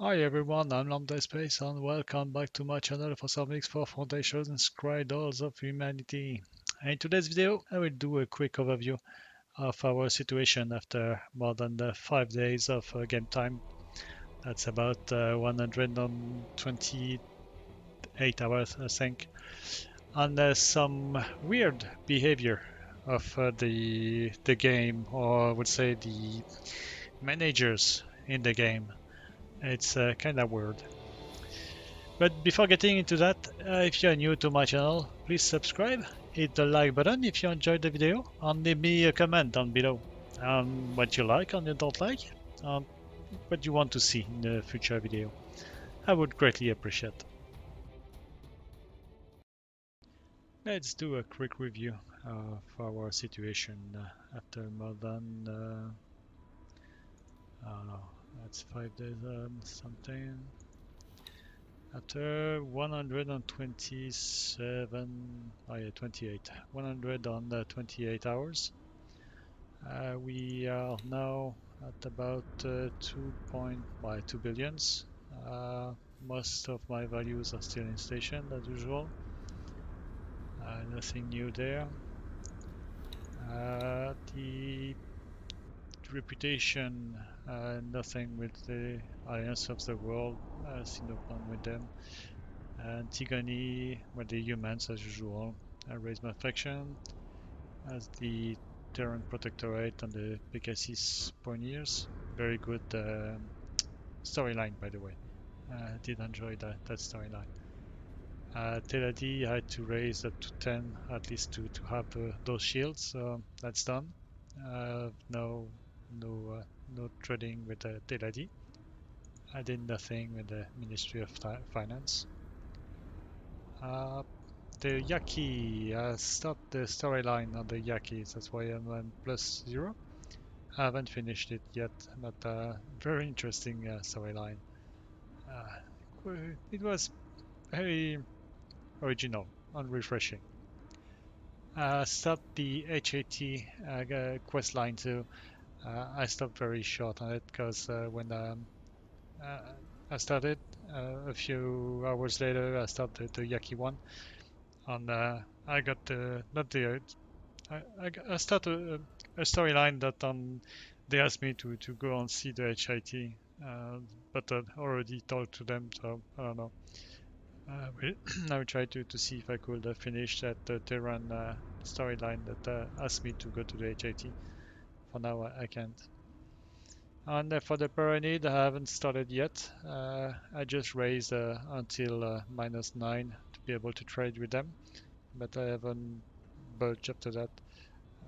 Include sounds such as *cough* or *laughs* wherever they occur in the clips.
Hi everyone, I'm Lambda Space and welcome back to my channel for some X4 Foundations and Cradle of Humanity. In today's video, I will do a quick overview of our situation after more than uh, 5 days of uh, game time. That's about uh, 128 hours, I think. And uh, some weird behavior of uh, the, the game, or I would say the managers in the game. It's uh, kind of weird. But before getting into that, uh, if you're new to my channel, please subscribe, hit the like button if you enjoyed the video, and leave me a comment down below on what you like and you don't like, and what you want to see in the future video. I would greatly appreciate. Let's do a quick review of our situation uh, after more than uh, I don't know, that's five days um, something. After 127, oh yeah, 28, 128 hours. Uh, we are now at about uh, 2 point by 2 billions. Uh, most of my values are still in station as usual. Uh, nothing new there. Uh, the reputation, uh, nothing with the Alliance of the Word, uh, see no problem with them. Antigone, with the humans as usual. I raise my faction as the Terran Protectorate and the Segaris Pioneers. Very good uh, storyline, by the way. I did enjoy that, that storyline. Uh, Teladi had to raise up to 10 at least to, to have uh, those shields, so that's done. Uh, no no uh, no trading with the Teladi. I did nothing with the Ministry of Finance. Uh, the Yaki, I stopped the storyline on the Yakis, that's why I'm on plus zero. I haven't finished it yet, but uh, very interesting uh, storyline. Uh, it was very original and refreshing. I stopped the HAT uh, quest line too. Uh, I stopped very short on it because uh, when um, uh, I started, a few hours later, I stopped the, Yaki one, and I got the not the I, I, I started a, a storyline that um, they asked me to, to go and see the HIT, uh, but I already talked to them, so I don't know. Uh, *clears throat* I will try to, to see if I could uh, finish that uh, Terran uh, storyline that asked me to go to the HIT for now I, I can't. And uh, for the Paranid, I haven't started yet. Uh, I just raised uh, until uh, minus 9 to be able to trade with them. But I haven't budged after that.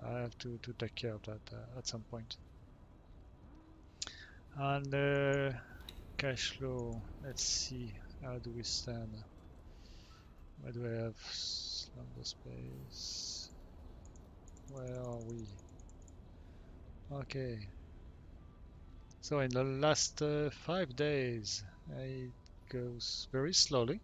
I have to, to take care of that uh, at some point. And uh, cash flow, let's see, how do we stand? Where do I have slumber space? Where are we? Okay. So in the last uh, five days, it goes very slowly.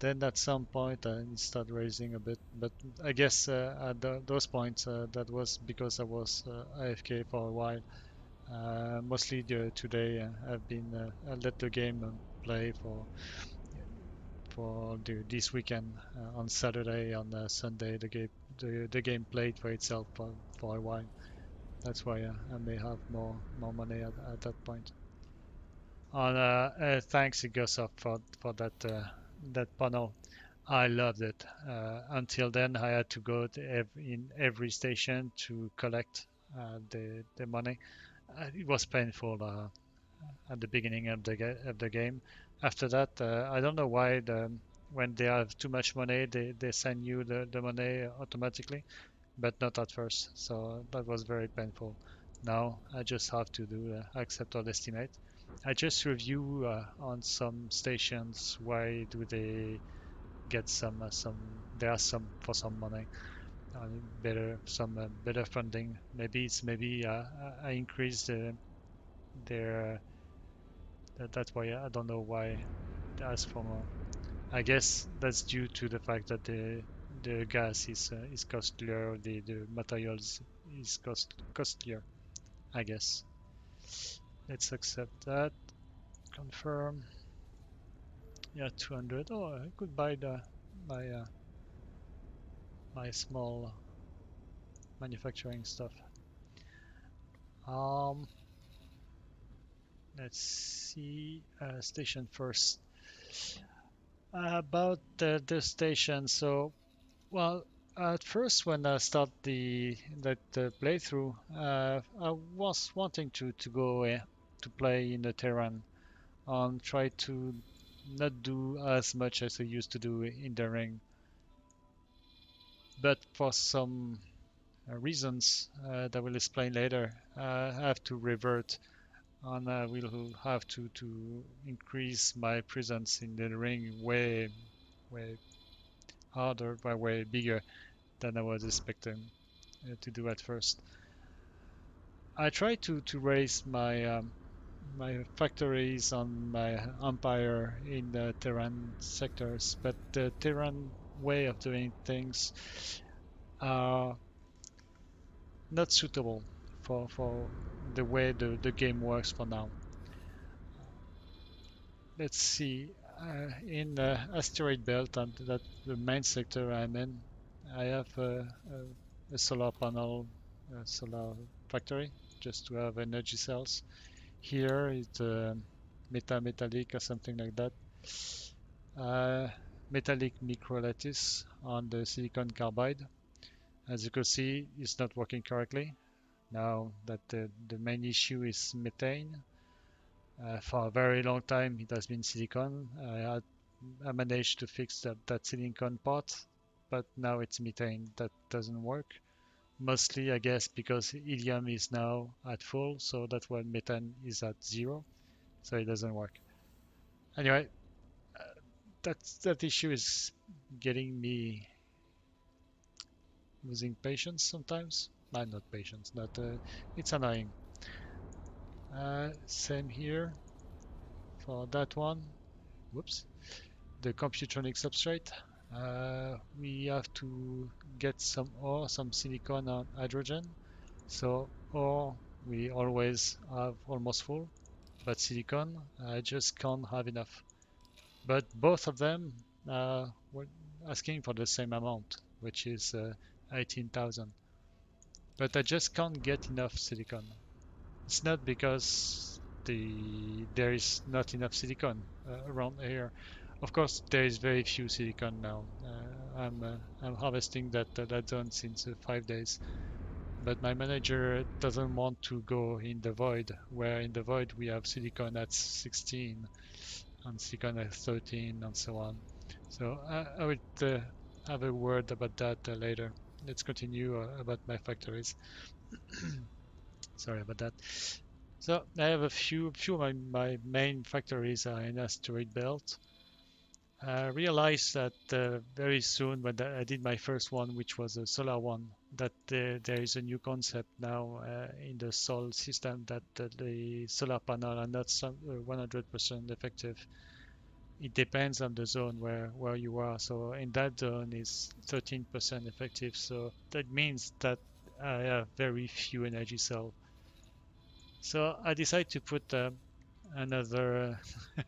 Then at some point I start raising a bit, but I guess uh, at the, those points uh, that was because I was uh, AFK for a while. Uh, mostly today uh, I've been I let the game play for for the, this weekend on Saturday on Sunday the game the, the game played for itself for, for a while. That's why uh, I may have more more money at, at that point. And uh, uh, thanks Egosoft for for that uh, that panel. I loved it. Uh, until then, I had to go to ev in every station to collect uh, the the money. it was painful at the beginning of the of the game. After that, I don't know why the when they have too much money, they, they send you the, the money automatically but not at first. So that was very painful. Now I just have to do uh, accept or estimate. I just review uh, on some stations why do they get some uh, some there are some for some money uh, better some uh, better funding maybe it's maybe uh, I increase the their that, that's why I don't know why they ask for more I guess that's due to the fact that the the gas is uh, is costlier, the the materials is cost costlier, I guess. Let's accept that. confirm. Yeah, 200. Oh, I could buy the my uh, my small manufacturing stuff. Um, let's see uh, station first. Uh, about the, the station, so well, at first when I start the that the playthrough, uh, I was wanting to to go uh, to play in the Terran and try to not do as much as I used to do in the ring. But for some uh, reasons uh, that I will explain later, uh, I have to revert and I will have to, to increase my presence in the ring way, way harder, by way bigger than I was expecting uh, to do at first. I try to, to raise my um, my factories on my empire in the Terran sectors, but the Terran way of doing things are not suitable for, for the way the, the game works for now. Let's see, uh, in the asteroid belt and that the main sector I'm in, I have a, a, a solar panel, a solar factory just to have energy cells. Here it's a meta metallic or something like that. Uh, metallic micro lattice on the silicon carbide. As you can see, it's not working correctly. Now that the, the main issue is methane. Uh, for a very long time it has been silicon. I, had, I managed to fix that, that silicon part, but now it's methane that doesn't work. Mostly, I guess, because helium is now at full, so that's why methane is at zero, so it doesn't work. Anyway, uh, that that issue is getting me losing patience sometimes. No, not patience, but uh, it's annoying. Uh, same here for that one. Whoops. The computronic substrate. Uh, we have to get some ore, some silicon and hydrogen. So ore we always have almost full, but silicon I just can't have enough. But both of them uh, were asking for the same amount, which is uh, 18,000. But I just can't get enough silicon. It's not because the there is not enough silicon uh, around here. Of course, there is very few silicon now. Uh, I'm uh, I'm harvesting that uh, that zone since uh, five days, but my manager doesn't want to go in the void. Where in the void we have silicon at 16 and silicon at 13 and so on. So I, I would uh, have a word about that later let's continue uh, about my factories. *clears throat* Sorry about that. So I have a few few of my, my main factories are in asteroid belt. I realized that uh, very soon when I did my first one, which was a solar one, that uh, there is a new concept now uh, in the Sol system that uh, the solar panel are not 100% uh, effective it depends on the zone where where you are so in that zone is 13% effective so that means that I have very few energy cell so I decided to put uh, another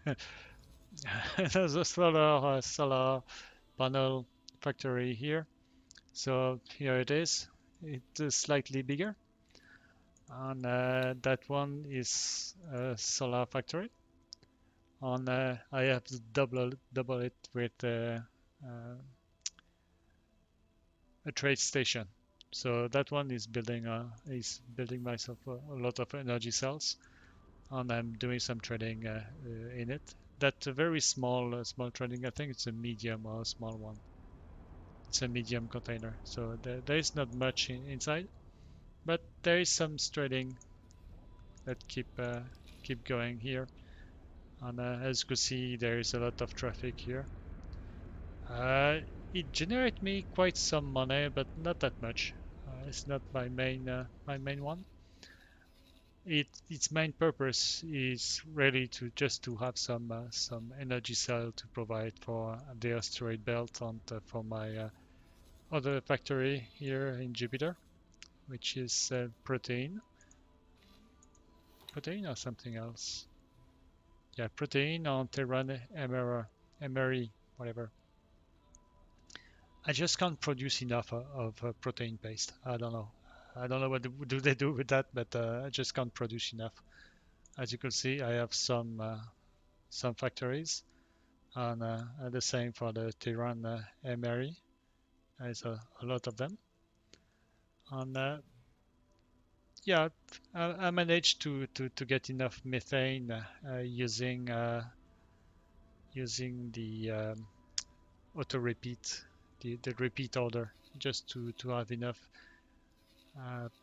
*laughs* another solar uh, solar panel factory here. So here it is. It's slightly bigger. And uh, that one is a solar factory. On uh, I have to double double it with uh, a trade station. So that one is building uh, is building myself a, a, lot of energy cells, and I'm doing some trading uh, uh, in it. That's a very small small trading. I think it's a medium or a small one. It's a medium container, so there, there is not much in, inside, but there is some trading that keep keep going here and uh, as you can see there is a lot of traffic here uh, it generates me quite some money but not that much uh, it's not my main uh, my main one. It its main purpose is really to just to have some uh, some energy cell to provide for the asteroid belt and uh, for my other factory here in Jupiter which is protein. Protein or something else? Yeah, protein on Terran MR, MRE, whatever. I just can't produce enough of, of uh, protein paste. I don't know. I don't know what do they do with that, but uh, I just can't produce enough. As you can see, I have some uh, some factories, and, uh, the same for the Terran uh, MRE. There's a, a, lot of them, and uh, yeah, I, I, managed to, to, to get enough methane uh, using using the um, auto repeat, the, the repeat order, just to, to have enough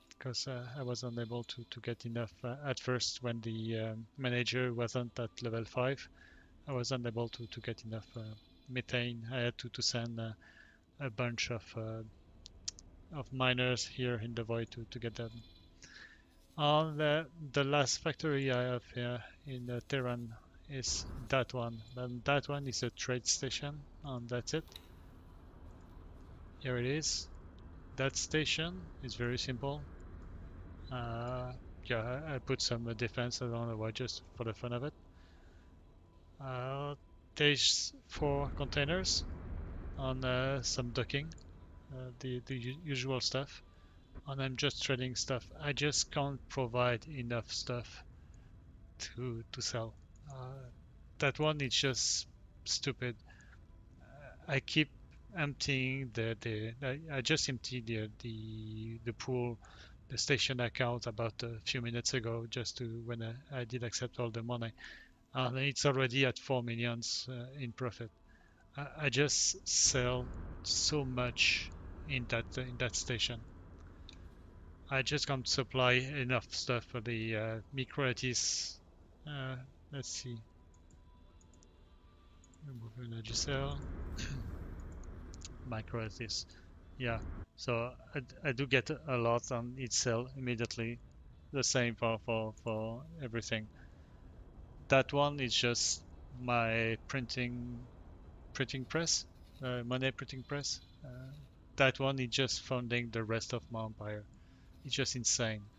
because uh, uh, I was unable to, to get enough uh, at first when the um, manager wasn't at level 5. I was unable to, to get enough methane. I had to, to send a bunch of of miners here in the void to, to get them. On the, the last factory I have here in the Terran is that one. And that one is a trade station and that's it. Here it is that station is very simple. Uh, yeah, I put some defense, I don't know why, just for the fun of it. Uh, there's four containers on uh, some docking, uh, the, the usual stuff. And I'm just trading stuff. I just can't provide enough stuff to, to sell. Uh, that one is just stupid. I keep emptying the, the I, I just emptied the, the the pool the station account about a few minutes ago just to when I, I did accept all the money. And it's already at 4 millions uh, in profit. I, I, just sell so much in that uh, in that station. I just can't supply enough stuff for the uh, microLTS uh, let's see. Remove energy cell *clears throat* microLTS. Yeah, so I, I do get a lot on each cell immediately. The same for, for, for everything. That one is just my printing printing press, uh, money printing press. Uh, that one is just funding the rest of my empire. It's just insane.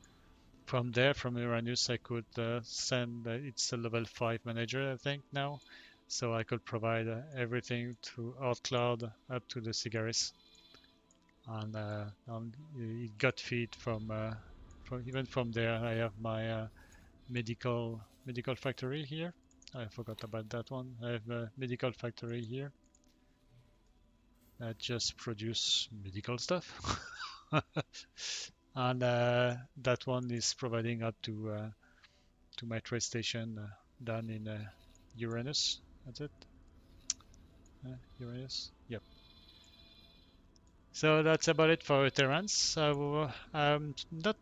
From there, from Uranus, I could uh, send, uh, it's a level 5 manager, I think, now so I could provide uh, everything through Oort Cloud up to the Segaris. And, uh, and it got feed from, uh, from even from there. I have my uh, medical medical factory here. I forgot about that one. I have a medical factory here that just produce medical stuff. *laughs* and uh, that one is providing up to uh, to my trade station down in Uranus that's it. Uh, Uranus. Yep. So that's about it for Terrans. I'm not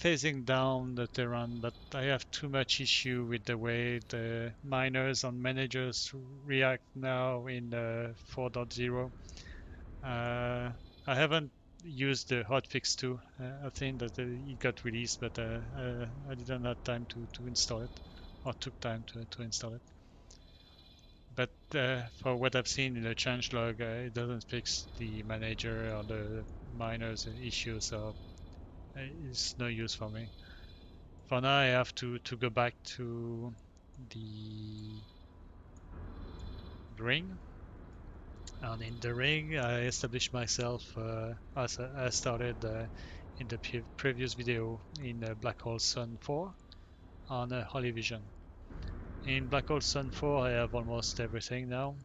phasing down the Terran, but I have too much issue with the way the miners and managers react now in uh, 4.0. Uh, I haven't used the hotfix 2. Uh, I think that it got released, but uh, uh, I didn't have time to, to install it, or took time to, to install it but uh, for what I've seen in the changelog, uh, it doesn't fix the manager or the miners issue, so uh, it's no use for me. For now, I have to, to go back to the ring. And in the ring, I established myself uh, as I started uh, in the previous video in uh, Black Hole Sun 4 on Holy Vision. In Black Hole Sun 4 I have almost everything now.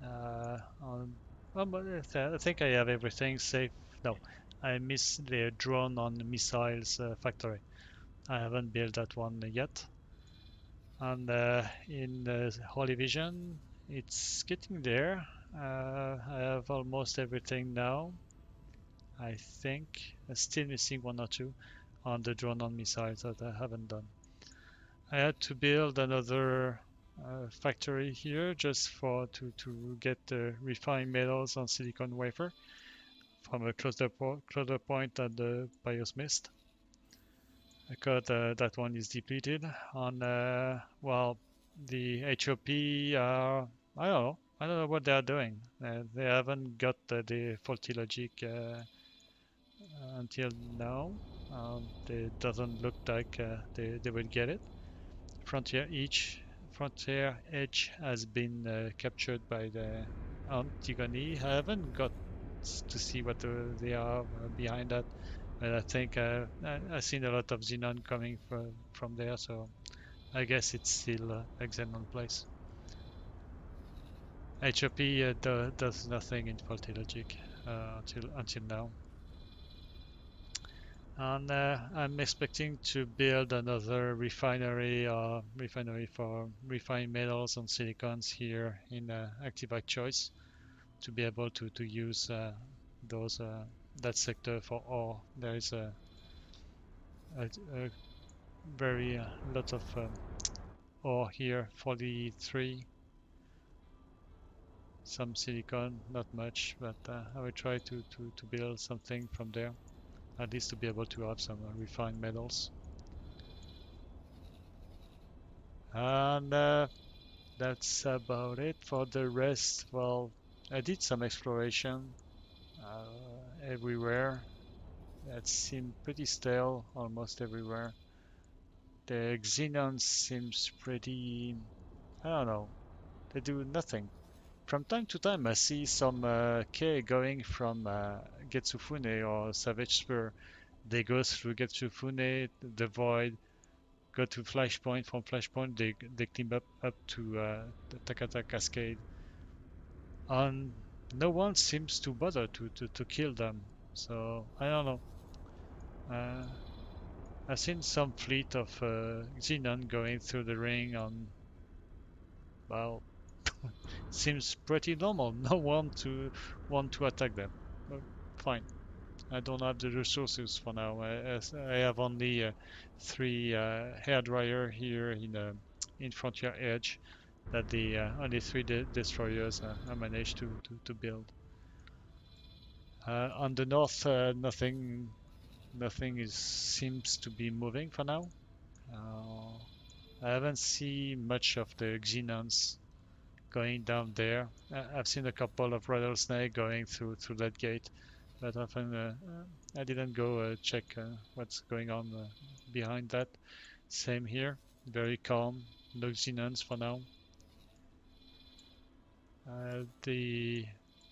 Uh, on, well, I think I have everything safe. No, I miss the drone on missiles uh, factory. I haven't built that one yet. And uh, in uh, Holy Vision, it's getting there. Uh, I have almost everything now. I think I'm still missing one or two on the drone on missiles that I haven't done. I had to build another uh, factory here just for to, to get the refined metals on silicon wafer from a cluster, po cluster point at the Pious Mist. Because uh, that one is depleted. On uh, well, the HOP are I don't know. I don't know what they are doing. Uh, they haven't got the faulty logic uh, until now. Um, it doesn't look like uh, they, they will get it. Frontier Edge frontier edge has been uh, captured by the Antigone. I haven't got to see what uh, they are uh, behind that, but I think uh, I, I've seen a lot of Xenon coming from, from there, so I guess it's still uh, Xenon place. HOP uh, do, does nothing in faulty logic uh, until until now. And uh, I'm expecting to build another refinery or refinery for refined metals and silicons here in uh, Choice to be able to, to use uh, those uh, that sector for ore. There is a, a, a very uh, lot of um, ore here, 43 some silicon, not much, but uh, I will try to, to, to build something from there at least to be able to have some refined metals. And uh, that's about it for the rest. Well, I did some exploration uh, everywhere. It seemed pretty stale almost everywhere. The Xenon seems pretty... I don't know. They do nothing. From time to time I see some uh, K going from uh, Getsufune or Savage Spur. They go through Getsufune, the Void, go to Flashpoint. From Flashpoint they, they climb up, up to uh, the Takata Cascade. And no one seems to bother to, to, to kill them. So I don't know. Uh, I've seen some fleet of uh, Xenon going through the ring on well *laughs* seems pretty normal. No one to want to attack them. Fine. I don't have the resources for now. I, I have only uh, three uh, hair dryer here in uh, in Frontier Edge that the uh, only three de destroyers uh, I managed to, to, to build. Uh, on the north, uh, nothing nothing is seems to be moving for now. I haven't seen much of the Xenons going down there. I've seen a couple of rattlesnake going through through that gate, but often uh, I didn't go uh, check uh, what's going on uh, behind that. Same here, very calm, no xenons for now. Uh, the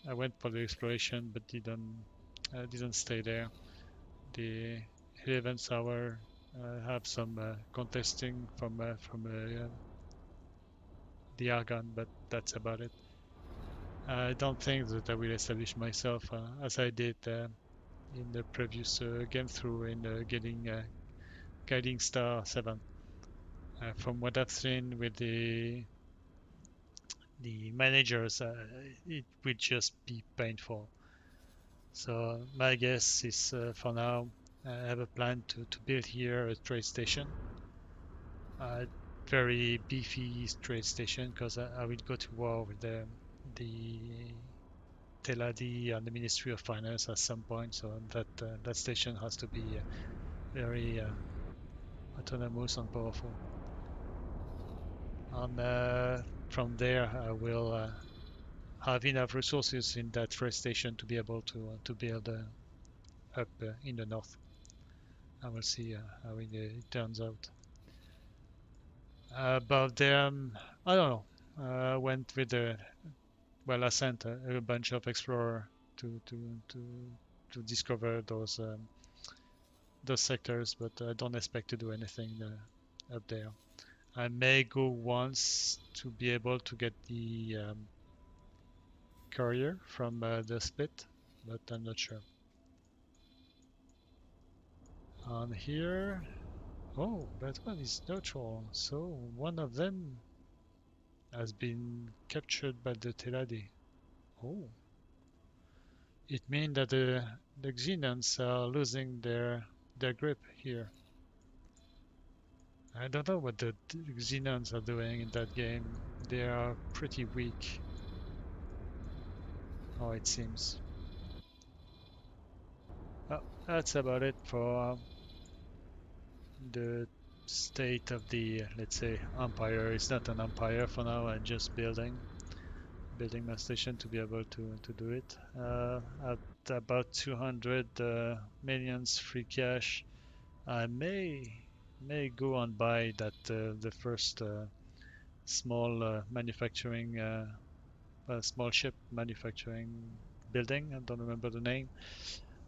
I went for the exploration, but didn't didn't stay there. The 11th hour have some contesting from from the Argon, but that's about it. I don't think that I will establish myself uh, as I did uh, in the previous uh, game through in uh, getting uh, Guiding Star 7. Uh, from what I've seen with the the managers, it will just be painful. So my guess is for now I have a plan to, to build here a trade station A very beefy trade station because I, I, will go to war with the the Teladi and the Ministry of Finance at some point. So that uh, that station has to be uh, very uh, autonomous and powerful. And uh, from there, I will uh, have enough resources in that first station to be able to uh, to build up in the north. I will see how it, it turns out above them. I don't know. Uh, went with the well, I sent a, a, bunch of explorer to to to to discover those um, those sectors, but I don't expect to do anything uh, up there. I may go once to be able to get the um, courier from uh, the split, but I'm not sure. On here, Oh, that one is neutral, so one of them has been captured by the Teladi. Oh. It means that the, the Xenons are losing their, their grip here. I don't know what the Xenons are doing in that game. They are pretty weak. Oh, it seems. Oh, that's about it for um, the state of the, let's say, empire. It's not an empire for now, I'm just building building my station to be able to, to do it. Uh, at about 200 uh, millions free cash, I may may go and buy that uh, the first uh, small uh, manufacturing, uh, small ship manufacturing building. I don't remember the name.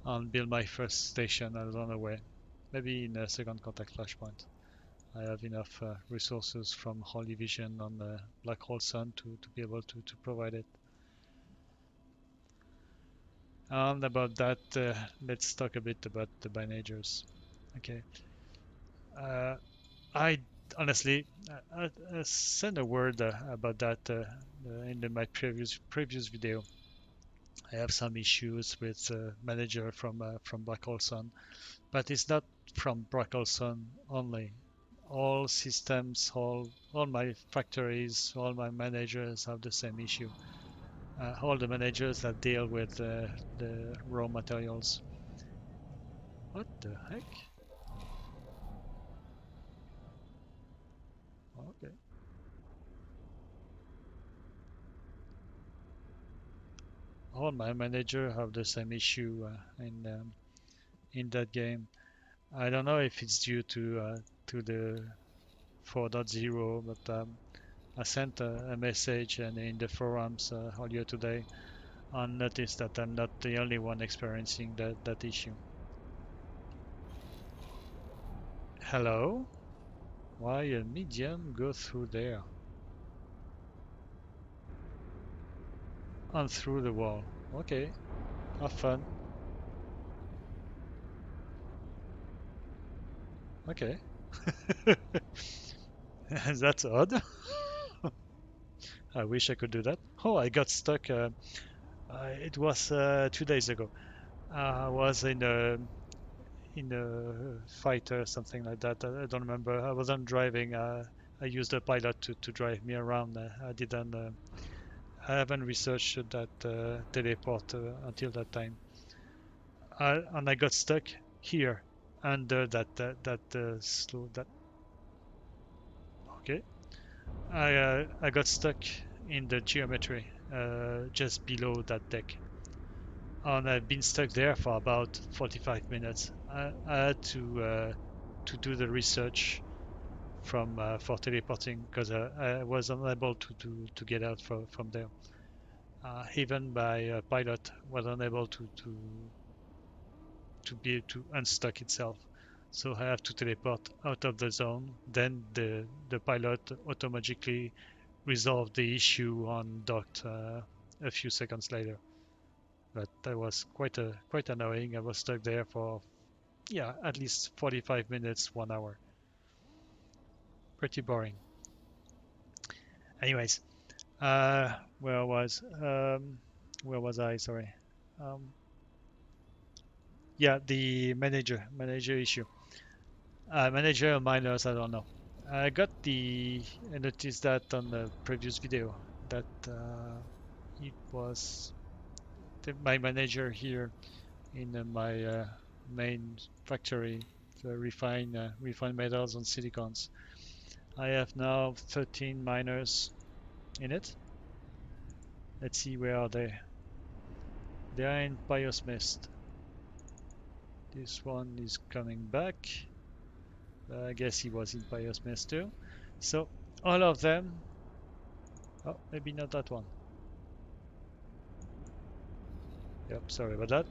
And build my first station. I don't know where. Maybe in a second contact flashpoint. I have enough uh, resources from Holy Vision on the Black Hole Sun to, to be able to, to provide it. And about that, uh, let's talk a bit about the binagers. Okay. Uh, I honestly I, I sent a word uh, about that uh, uh, in the, my previous previous video. I have some issues with manager from from Black Hole Sun, but it's not from Black Hole Sun only. All systems, all all my factories, all my managers have the same issue uh, all the managers that deal with uh, the raw materials. What the heck? Okay. All my manager have the same issue uh, in um, in that game. I don't know if it's due to uh, to the 4.0, but um, I sent a, a message and in the forums uh, earlier today and noticed that I'm not the only one experiencing that, that issue. Hello? Why a medium go through there? And through the wall. Okay. Have fun. Okay. *laughs* That's odd. *laughs* I wish I could do that. Oh, I got stuck. Uh, uh, it was uh, two days ago. I was in a in a fighter, or something like that. I, don't remember. I wasn't driving. Uh, I used a pilot to, to drive me around. I didn't. Uh, I haven't researched that uh, teleport until that time. and I got stuck here under that that, that slow that. Okay. I I got stuck in the geometry uh, just below that deck. And I've been stuck there for about 45 minutes. I, I had to uh, to do the research from uh, for teleporting because uh, I was unable to, to, to get out for, from there. Uh, even my pilot was unable to, to to be able to unstuck itself. So I have to teleport out of the zone. Then the the pilot automatically resolved the issue on docked uh, a few seconds later. But that was quite a quite annoying. I was stuck there for yeah at least 45 minutes, one hour. Pretty boring. Anyways, uh, where was um, where was I? Sorry. Um, yeah, the manager manager issue. Uh, manager or miners, I don't know. I got the I noticed that on the previous video that uh, it was the, my manager here in uh, my uh, main factory to refine uh, refine metals and silicons. I have now 13 miners in it. Let's see where are they. They are in Pious Mist. This one is coming back. I guess he was in Pious Mist too. So all of them. Oh, maybe not that one. Yep, sorry about that.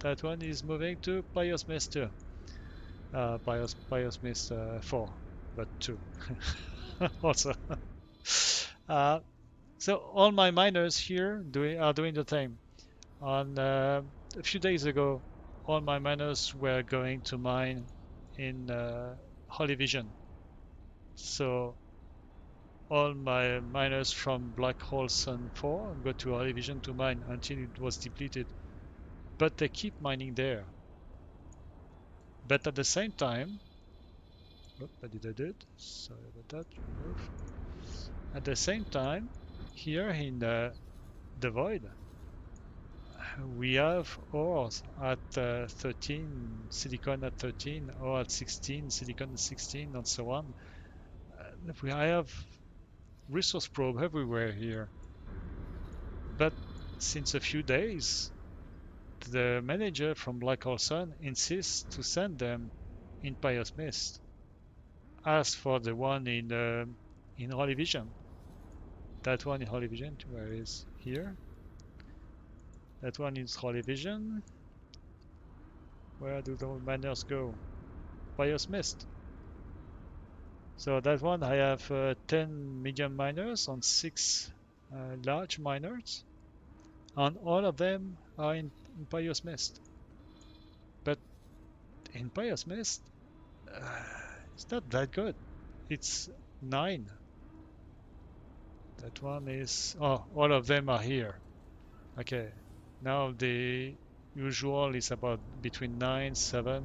That one is moving to Pious Mist 2. Uh, Bios, Pious Mist uh, 4, but 2 *laughs* also. *laughs* uh, so all my miners here are doing the same. On uh, a few days ago, all my miners were going to mine in uh, Holy Vision. So all my miners from Black Hole Sun 4 go to Holy Vision to mine until it was depleted. But they keep mining there. But at the same time, what oh, did I do? Sorry about that. At the same time, here in uh, the void, we have ores at uh, 13, silicon at 13, or at 16, silicon at 16, and so on. Uh, we have resource probe everywhere here. But since a few days, the manager from Black Hole Sun insists to send them in Pious Mist. As for the one in uh, in Holy Vision, that one in Holy Vision, where is here. That one is Holy Vision. Where do the miners go? Pious Mist. So that one I have uh, 10 medium miners on 6 uh, large miners. And all of them are in, in Mist. But in Pious Mist, uh, it's not that good. It's 9. That one is... Oh, all of them are here. Okay. Now the usual is about between 9, 7,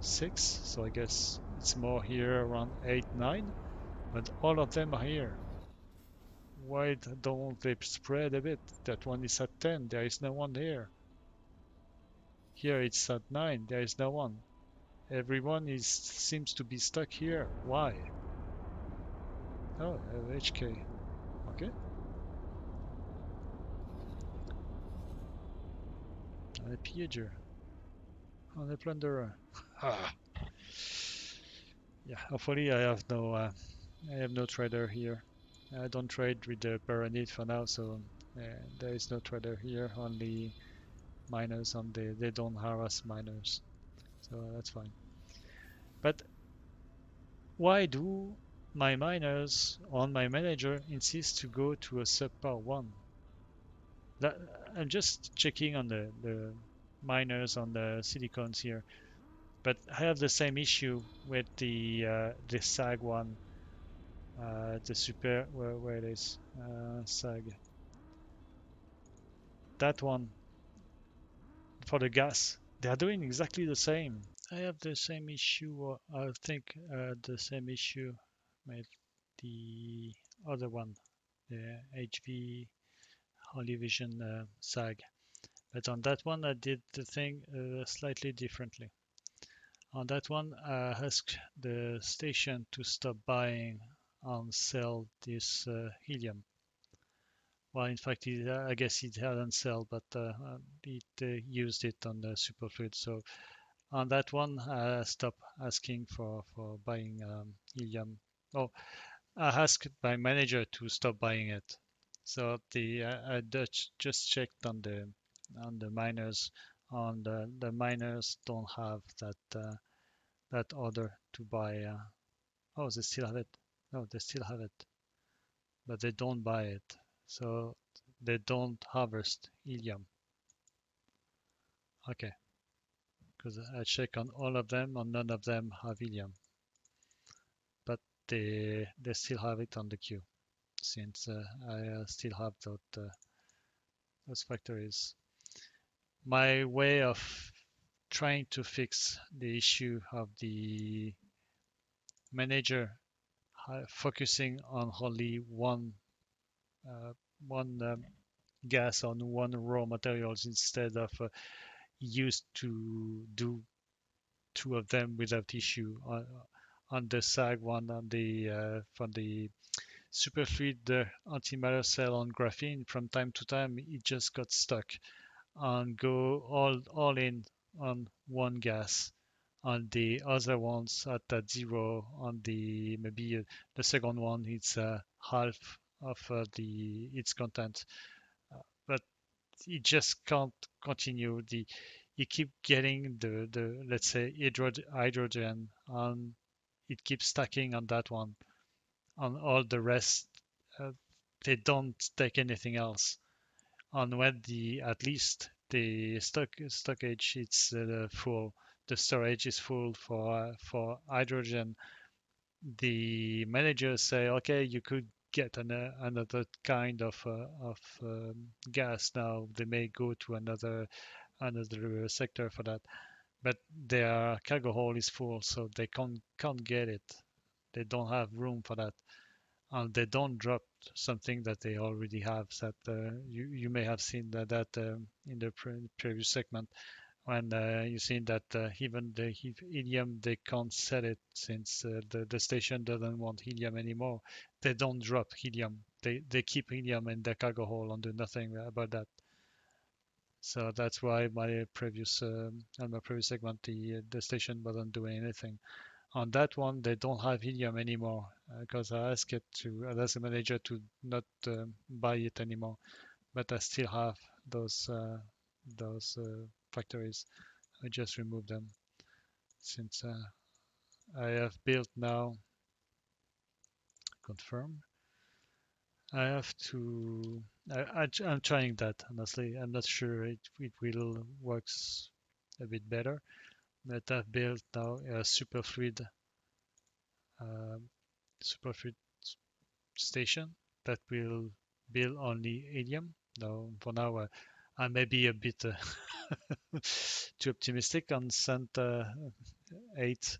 6. So I guess it's more here around 8, 9. But all of them are here. Why don't they spread a bit? That one is at 10. There is no one here. Here it's at 9. There is no one. Everyone is seems to be stuck here. Why? Oh, HK. Okay. A pillager. On a plunderer. Ah. Yeah, hopefully I have no uh, I have no trader here. I don't trade with the Baronite for now, so uh, there is no trader here. Only miners on the they don't harass miners, so that's fine. But why do my miners on my manager insist to go to a subpar one? That, I'm just checking on the, the miners on the silicones here, but I have the same issue with the uh, the SAG one, uh, the super where, where it is uh, SAG. That one for the gas, they are doing exactly the same. I have the same issue, or I think uh, the same issue with the other one, the HV Holy Vision uh, SAG. But on that one, I did the thing uh, slightly differently. On that one, I asked the station to stop buying and sell this uh, helium. Well, in fact, it, I guess it hadn't sold, but uh, it uh, used it on the superfluid. So on that one, I stopped asking for, for buying um, helium. Oh, I asked my manager to stop buying it. So the uh, I Dutch just checked on the on the miners on the the miners don't have that uh, that order to buy. Uh, oh, they still have it. No, they still have it, but they don't buy it. So they don't harvest helium. Okay, because I check on all of them and none of them have helium. But they they still have it on the queue since uh, I uh, still have that, uh, those factories. My way of trying to fix the issue of the manager focusing on only one uh, one um, gas on one raw materials instead of uh, used to do two of them without issue on, on the SAG one on the uh, from the superfluid the antimatter cell on graphene. From time to time it just got stuck and go all all in on one gas and the other ones at that zero on the maybe uh, the second one it's uh, half of uh, the its content. Uh, but it just can't continue. The you keep getting the the let's say hydrogen and it keeps stacking on that one on all the rest uh, they don't take anything else. On when the at least the stock stockage it's uh, full. The storage is full for for hydrogen. The managers say okay you could get an, uh, another kind of uh, of um, gas now. They may go to another another sector for that. But their cargo hold is full so they can't can't get it they don't have room for that. And they don't drop something that they already have that uh, you, you may have seen that, that um, in the pre- previous segment. When uh, you seen that uh, even the helium they can't sell it since uh, the, the station doesn't want helium anymore. They don't drop helium. They, they keep helium in their cargo hold and do nothing about that. So that's why my previous um, my previous segment the the station wasn't doing anything On that one, they don't have helium anymore because I asked it to, I asked the manager to not um, buy it anymore. But I still have those uh, those uh, factories. I just removed them since uh, I have built now. Confirm. I have to. I, am trying that honestly. I'm not sure it, it will works a bit better, but I've built now a super fluid, uh, super fluid station that will build only helium. Now, for now, uh, I may be a bit uh, *laughs* too optimistic on send uh, eight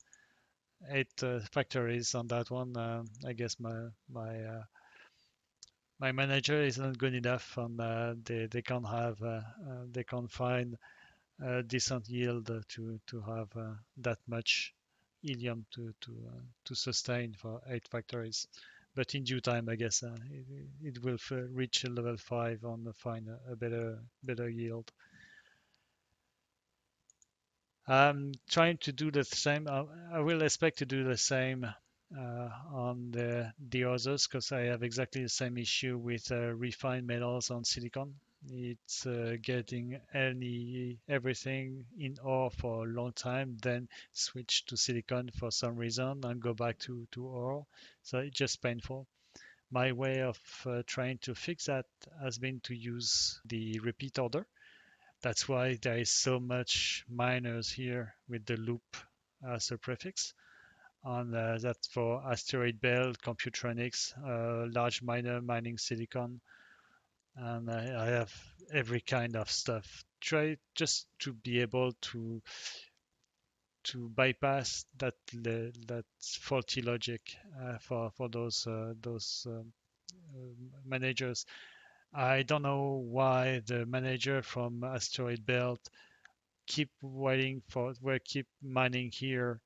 eight uh, factories on that one. Uh, I guess my my uh, my manager is not good enough and they, they can't have they can't find a decent yield to to have that much helium to to to sustain for eight factories but in due time i guess it, it, will reach a level 5 and find a, a better better yield I'm trying to do the same. I will expect to do the same uh, on the, the others because I have exactly the same issue with uh, refined metals on silicon. It's uh, getting any everything in ore for a long time, then switch to silicon for some reason and go back to, to ore. So it's just painful. My way of uh, trying to fix that has been to use the repeat order. That's why there is so much miners here with the loop as a prefix and uh, that's for asteroid belt, computronics, uh, large miner mining silicon, and I, I have every kind of stuff. Try just to be able to to bypass that that faulty logic uh, for for those uh, those um, uh, managers. I don't know why the manager from asteroid belt keep waiting for we keep mining here.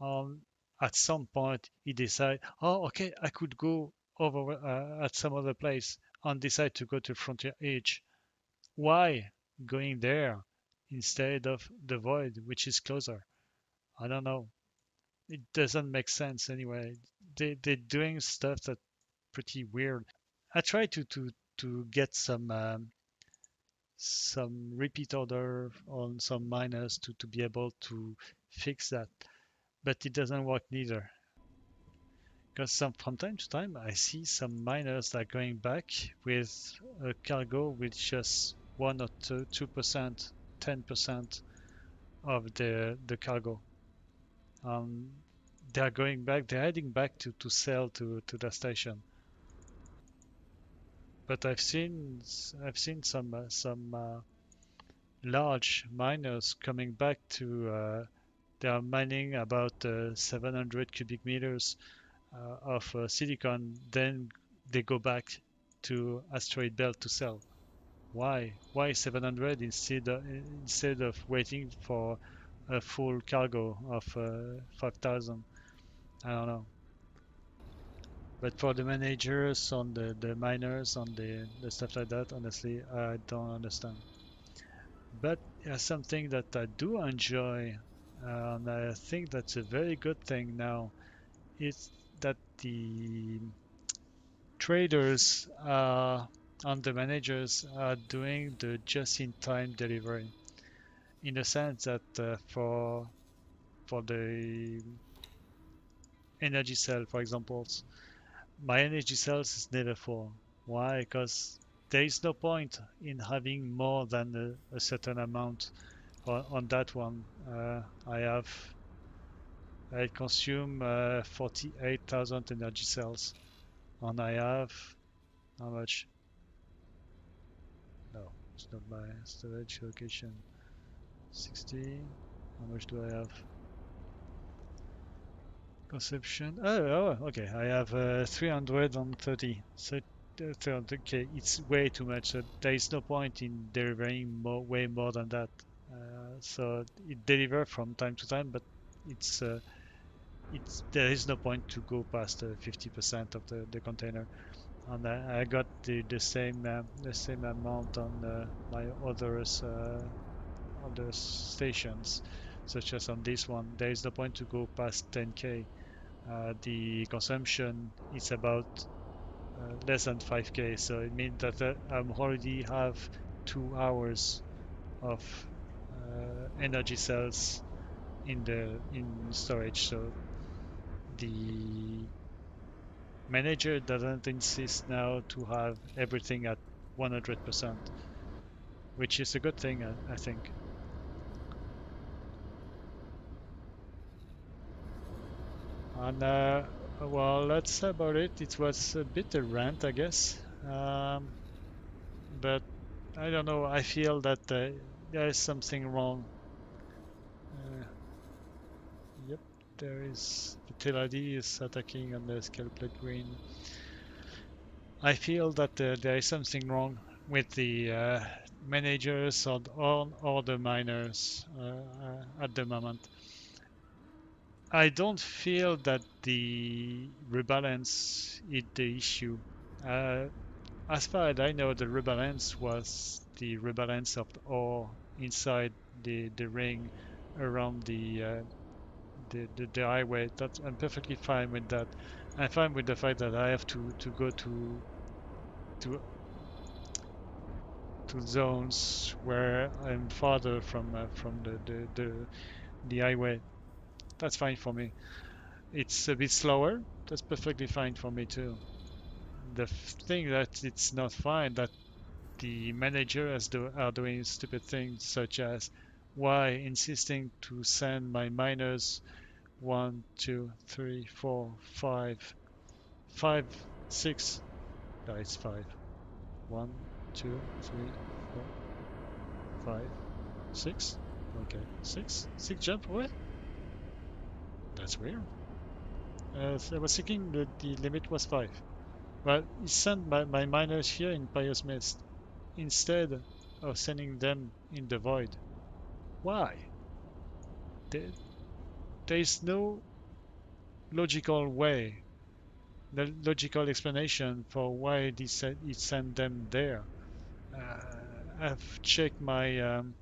Um, at some point he decide, oh, okay, I could go over uh, at some other place and decide to go to frontier edge. Why going there instead of the void, which is closer? I don't know. It doesn't make sense anyway. They they're doing stuff that's pretty weird. I try to to to get some um, some repeat order on some miners to to be able to fix that but it doesn't work neither. Because some from time to time I see some miners that are going back with a cargo with just one or two percent, ten percent of the the cargo. Um, they are going back. They're heading back to to sell to to the station. But I've seen I've seen some uh, some uh, large miners coming back to uh, they are mining about uh, 700 cubic meters Uh, of uh, silicon. Then they go back to asteroid belt to sell. Why? Why 700 instead of, instead of waiting for a full cargo of uh, 5,000? I don't know. But for the managers, on the, the miners, on the, the stuff like that, honestly, I don't understand. But yeah, something that I do enjoy and I think that's a very good thing now is that the traders uh, and the managers are doing the just-in-time delivery in the sense that uh, for for the energy cell for example my energy cells is never full why because there is no point in having more than a, a certain amount on, on that one. Uh, I have I consume uh, 48,000 energy cells and I have how much? No, it's not my storage location. 60. How much do I have? Consumption. Oh, oh okay. I have uh, 330. So uh, 300. Okay, it's way too much. So there is no point in delivering more, way more than that. Uh, so it delivers from time to time, but it's uh, it's there is no point to go past 50% of the, the container. And I, I got the, the same uh, the same amount on my others other stations. such as on this one, there is no point to go past 10k. Uh, the consumption is about uh, less than 5k, so it means that uh, I already have two hours of uh, energy cells in the in storage. So the manager doesn't insist now to have everything at 100%, which is a good thing, I, I think. And uh, well, that's about it. It was a bit a rant, I guess. Um, but I don't know. I feel that uh, there is something wrong. Uh, yep, there is. The Teladi is attacking on the Scaleplate Green. I feel that uh, there is something wrong with the uh, managers or, or, or the miners uh, uh, at the moment. I don't feel that the rebalance is the issue. Uh, as far as I know, the rebalance was the rebalance of the ore inside the, the ring around the, uh, the, the, the highway. That I'm perfectly fine with that. I'm fine with the fact that I have to, to go to to to zones where I'm farther from uh, from the, the, the the highway. That's fine for me. It's a bit slower. That's perfectly fine for me too. The thing that it's not fine that the managers do, are doing stupid things such as why insisting to send my miners one, two, three, four, five, five, six. No, it's five. One, two, three, four, five, six. Okay, six, six jump away. That's weird. Uh, I was thinking that the limit was five. Well, he sent my, my miners here in Pious Mist instead of sending them in the void. Why? There is no logical way, the logical explanation for why it sent them there. Uh, I've checked my um,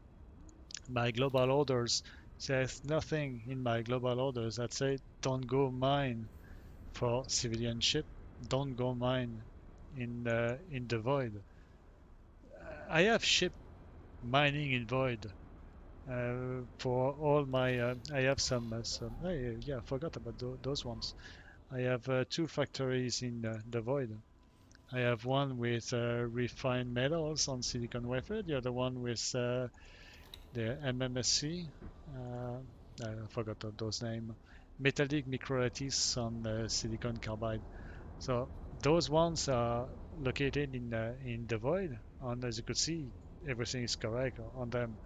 my global orders. There's nothing in my global orders that say don't go mine for civilian ship. Don't go mine in uh, in the void. I have ship mining in Void. Uh, for all my, uh, I have some, uh, some. Oh, yeah, I forgot about th those ones. I have uh, two factories in uh, the Void. I have one with uh, refined metals on silicon wafer, the other one with the MMSC. I forgot those names. Metallic microlattice on silicon carbide. So those ones are located in in the void and as you could see everything is correct on them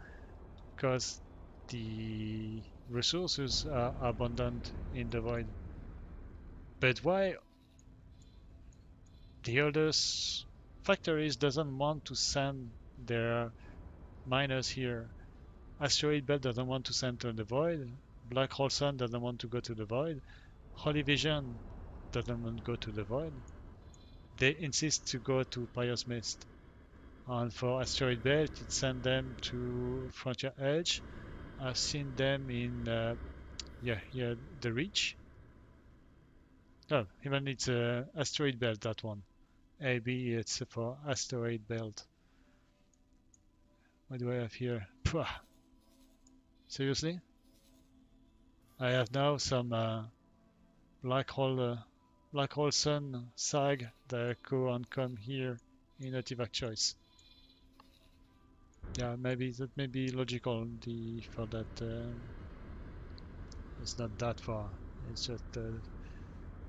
because the resources are abundant in the void. But why the other factories doesn't want to send their miners here? Asteroid belt doesn't want to send to the void. Black hole sun doesn't want to go to the void. Holy vision doesn't want to go to the void. They insist to go to Pious Mist. And for Asteroid Belt, it sent them to Frontier Edge. I've seen them in, uh, yeah, yeah, the Reach. Oh, even it's uh, Asteroid Belt, that one. AB, it's for Asteroid Belt. What do I have here? Pwah. Seriously? I have now some uh, black hole uh, Black Hole Sun, SAG, the go and come here in a TVAC choice. Yeah, maybe that may be logical the for that uh, it's not that far. It's just uh,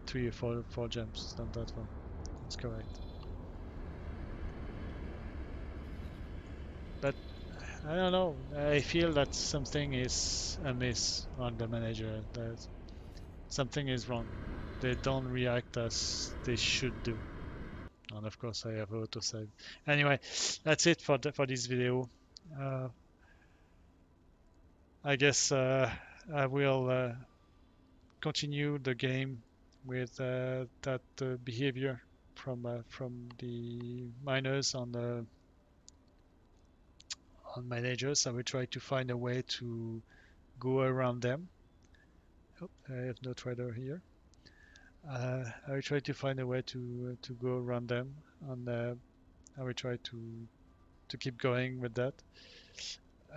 three or four four jumps. It's not that far. That's correct. But I don't know. I feel that something is amiss on the manager. That something is wrong they don't react as they should do. And of course I have autosave. Anyway, that's it for, the, for this video. Uh, I guess uh, I will uh, continue the game with uh, that uh, behavior from uh, from the miners on the on managers. I will try to find a way to go around them. Oh, I have no trader here. Uh, I will try to find a way to uh, to go around them, and uh, I will try to to keep going with that.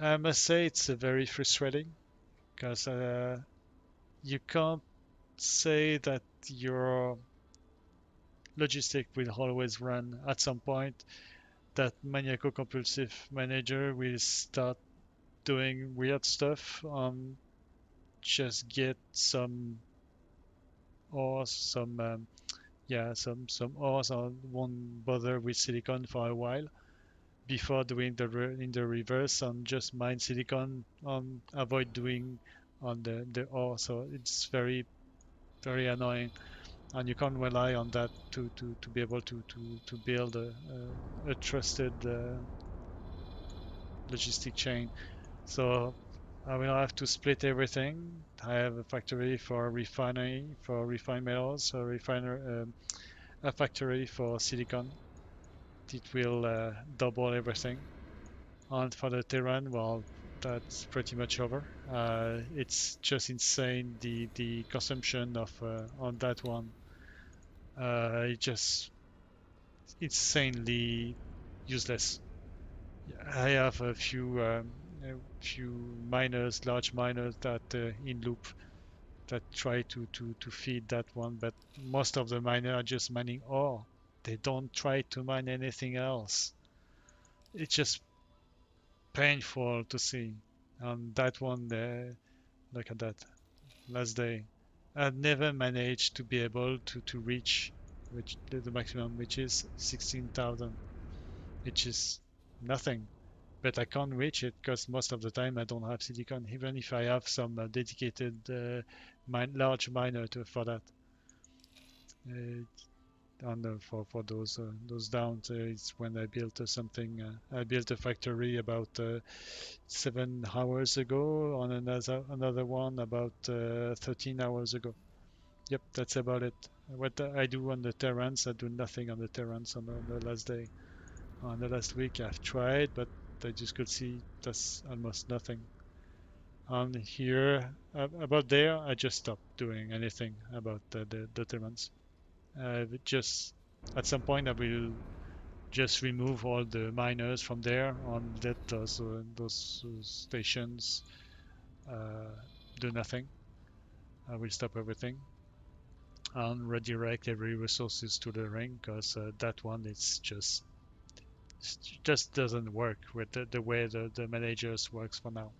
I must say it's very frustrating because uh, you can't say that your logistic will always run at some point. That maniacal compulsive manager will start doing weird stuff just get some ores, some um, yeah, some some ores won't bother with silicon for a while before doing the in the reverse and just mine silicon and avoid doing on the the ore. So it's very very annoying, and you can't rely on that to to, to be able to to to build a a, a trusted uh, logistic chain. So I will have to split everything. I have a factory for refinery for refined metals, a refiner, um, a factory for silicon. It will uh, double everything. And for the Terran, well, that's pretty much over. Uh, it's just insane the the consumption of uh, on that one. Uh, it just insanely useless. I have a few um, a few miners, large miners that uh, in loop that try to, to, to feed that one, but most of the miners are just mining ore. They don't try to mine anything else. It's just painful to see. And that one there, look at that, last day. I've never managed to be able to, to reach which the maximum, which is 16,000, which is nothing but I can't reach it because most of the time I don't have silicon, even if I have some uh, dedicated uh, mine, large miner to, for that. Uh, and uh, for for those uh, those downs, uh, it's when I built something. I built a factory about seven hours ago, on another another one about 13 hours ago. Yep, that's about it. What I do on the Terrans, I do nothing on the Terrans on on the last day. On the last week, I've tried, but I just could see that's almost nothing. On here, uh, about there, I just stopped doing anything about the, the determinants. Uh, just at some point, I will just remove all the miners from there on let those uh, those stations uh, do nothing. I will stop everything and redirect every resources to the ring because uh, that one is just just doesn't work with the, the way the, the managers works for now.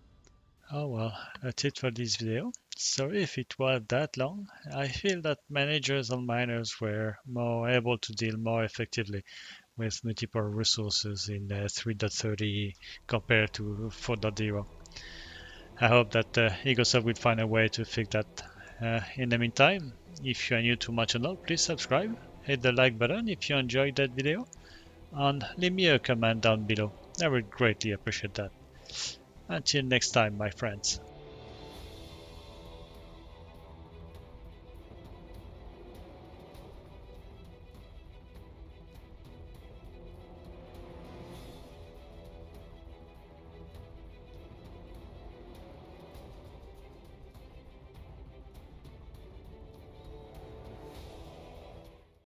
Oh well, that's it for this video. Sorry if it was that long. I feel that managers and miners were more able to deal more effectively with multiple resources in uh, 3.30 compared to 4.0. I hope that uh, Egosoft will find a way to fix that. Uh, in the meantime, if you are new to my channel, please subscribe, hit the like button if you enjoyed that video, and leave me a comment down below. I would greatly appreciate that. Until next time, my friends.